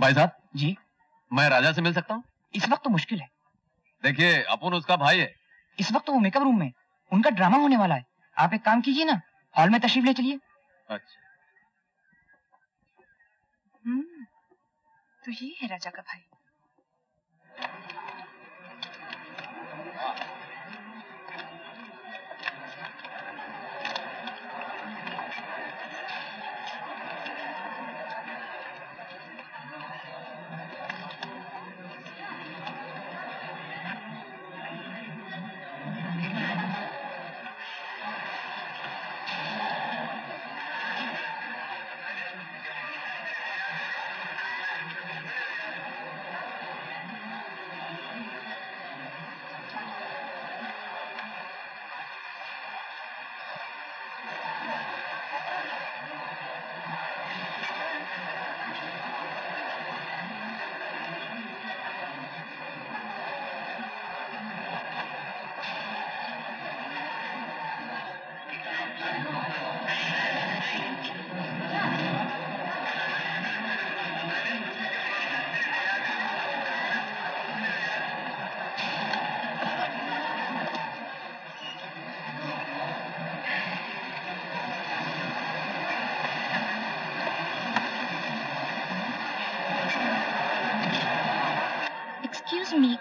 भाई साहब? जी। मैं राजा से मिल सकता हूँ? इस वक्त तो मुश्किल है। देखिए अपुन उसका भाई है। इस वक्त तो वो मेकअप रूम में उनका ड्रामा होने वाला है। आप एक काम कीजिए ना हॉल में तशरीफ़ ले चलिए। अच्छा। हम्म, तो ये है राजा का भाई।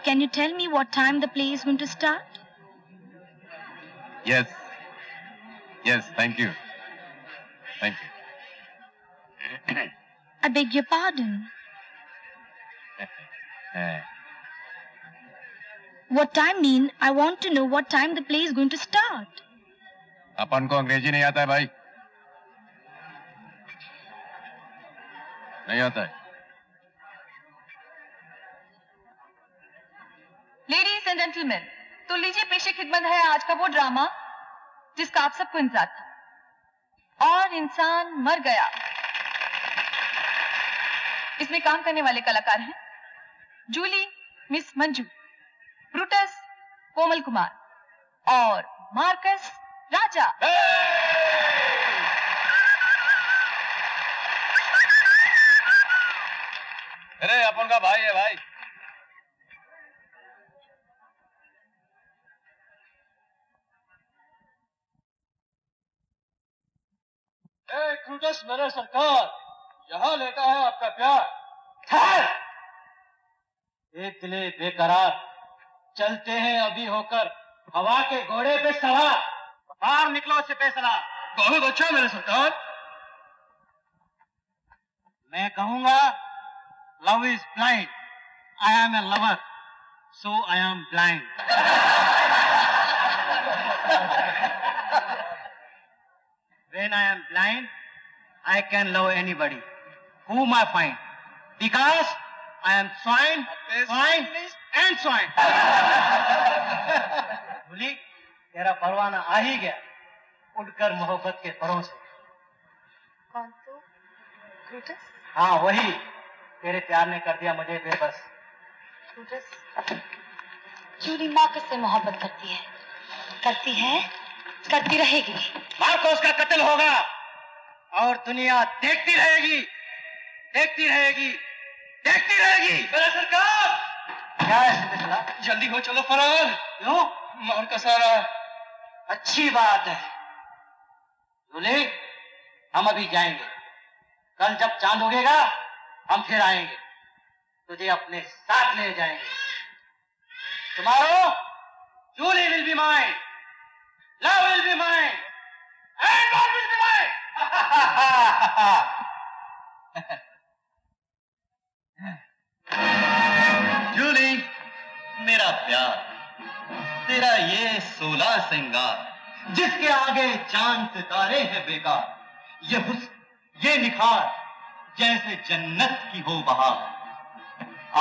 can you tell me what time the play is going to start? Yes yes thank you thank you I beg your pardon. What time mean? I want to know what time the play is going to start. अपन को अंग्रेजी नहीं आता है भाई नहीं आता है ladies and gentleman तो लीजिए पेशे खिदमत है आज का वो ड्रामा, जिसका आप सबको इंतज़ार था। और इंसान मर गया। इसमें काम करने वाले कलाकार हैं, Julie, miss Manju, Brutus, Komal Kumar और मार्कस राजा। अरे, अपन का भाई है भाई। ए मेरे सरकार यहाँ लेता है आपका प्यार। ठहर! एक बेकरार। चलते हैं अभी होकर हवा के घोड़े पे सवार। बाहर निकलो से फैसला बहुत अच्छा मेरे सरकार। मैं कहूँगा love is blind I am a lover so I am blind When I am blind, I can love anybody, whom I find, because I am swine, swine, and swine. भूली तेरा परवाना आ ही गया। उड़कर मोहब्बत के परों से। कौन तो? ब्रूटस हाँ वही। तेरे प्यार ने कर दिया मुझे बेबस। ब्रूटस जूली मार्कस से मोहब्बत करती है? करती है? करती रहेगी। मार्कोस का कत्ल होगा। और दुनिया देखती रहेगी देखती रहेगी देखती रहेगी। मेरा सरकार! क्या है सिलसिला जल्दी हो चलो फरहान क्यों? मार का सारा। अच्छी बात है। बोले हम अभी जाएँगे। कल जब चाँद उगेगा हम फिर आएँगे। तुझे अपने साथ ले जाएँगे। तुम्हारो Julie will be mine Love Julie, मेरा प्यार, तेरा ये सोलह सिंगार जिसके आगे चाँद सितारे हैं बेकार, ये हुस्न, ये निखार, जैसे जन्नत की हो बहार।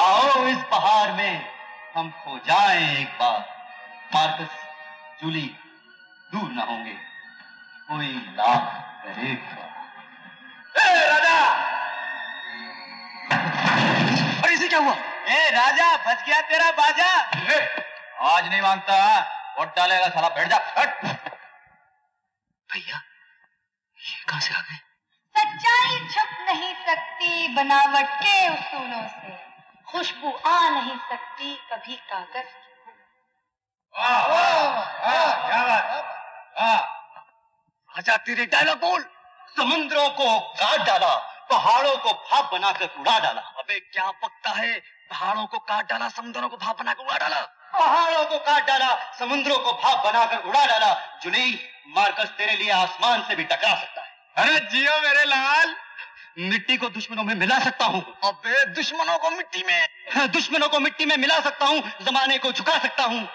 आओ इस बहार में, हम खो जाएँ एक बार। मार्कस, जूली, दूर ना होंगे, कोई लाख राजा। और इसे क्या हुआ? ए राजा बच गया तेरा बाजा। आज नहीं माँगता। वोट डालेगा साला बैठ जा। हट। भैया ये कहाँ से आ गए? सच्चाई छुप नहीं सकती बनावट के उसूलों से। खुशबू आ नहीं सकती कभी कागज़ की। क्या बात। आजा तेरे डायलॉग बोल। समुद्रों को काट डाला पहाड़ों को भाप बनाकर उड़ा डाला। अबे क्या पकता है? पहाड़ों को काट डाला समुद्रों को भाप बनाकर उड़ा डाला। पहाड़ों को काट डाला समुद्रों को भाप बनाकर उड़ा डाला। जुली मार्कस तेरे लिए आसमान से भी टकरा सकता है। अरे जियो मेरे लाल। मिट्टी को दुश्मनों में मिला सकता हूँ। अबे दुश्मनों को मिट्टी में दुश्मनों को मिट्टी में मिला सकता हूँ जमाने को झुका सकता हूँ।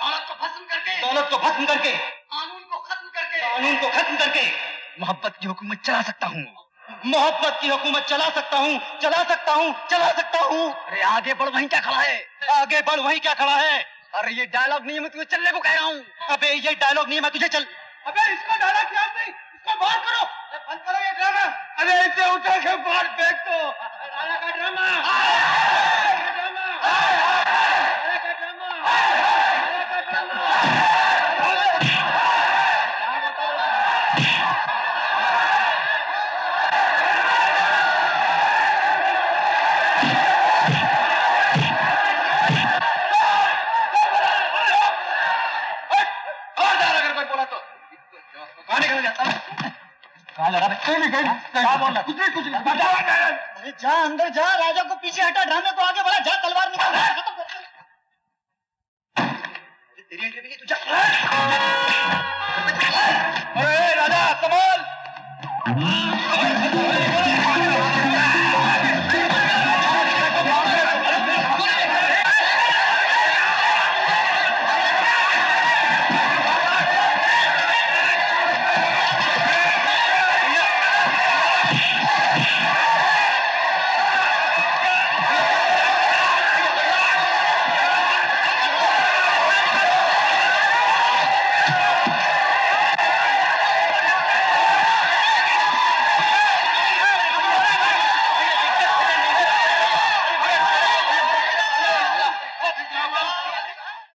दौलत को भस्म करके दौलत को भस्म करके। कानून को खत्म करके। कानून को खत्म करके। मोहब्बत की हुकूमत चला सकता हूँ। मोहब्बत की हुकूमत चला सकता हूँ। चला सकता हूँ। चला सकता हूँ। अरे आगे बढ़ वहीं क्या खड़ा है? आगे बढ़ वहीं क्या खड़ा है? अरे ये डायलॉग नहीं है मैं तुझे चलने को कह रहा हूँ। अबे ये डायलॉग नहीं है मैं तुझे चल अबे इसका डायलॉग याद नहीं। इसको बाहर करो। बंद करो ये ड्रामा अरे इसे उठा के बाहर फेंक दो। ड्रामा राजा का ड्रामा राजा का ड्रामा राजा का ड्रामा और डायलॉग अगर कोई बोला तो कहाँ निकल जाता कहाँ लड़ा क्या बोल रहा कुछ नहीं कुछ नहीं। बता अरे जा अंदर जा राजा को पीछे हटा ड्रामे को आगे बढ़ा जा तलवार निकाल। खत्म कर तेरी एंट्री भी तू जा अरे राजा संभाल!